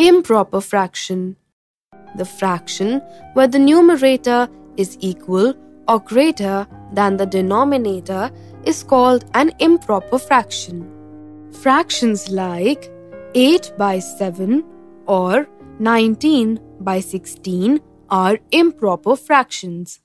Improper fraction. The fraction where the numerator is equal or greater than the denominator is called an improper fraction. Fractions like 8 by 7 or 19 by 16 are improper fractions.